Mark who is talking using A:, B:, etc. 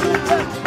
A: Everybody.